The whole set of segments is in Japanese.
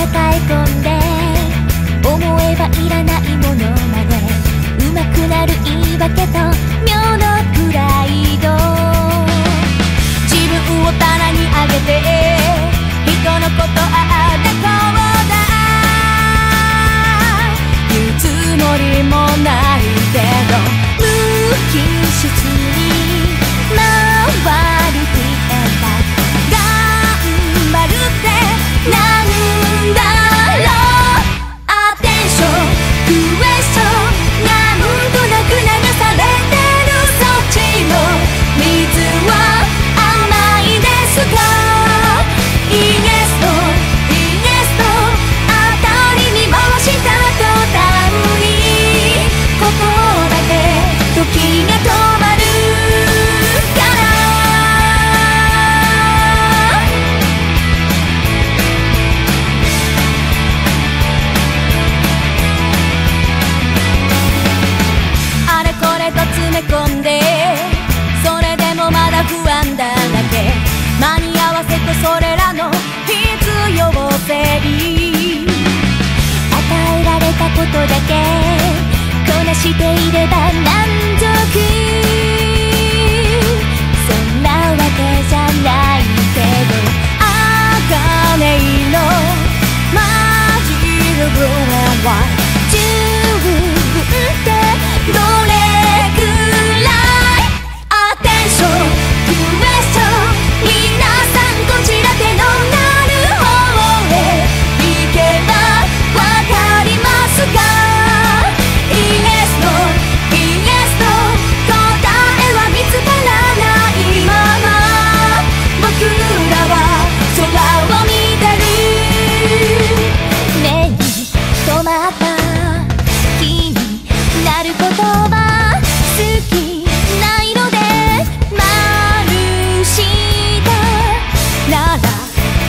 高い声ことだけこなしていれば何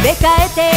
べかえて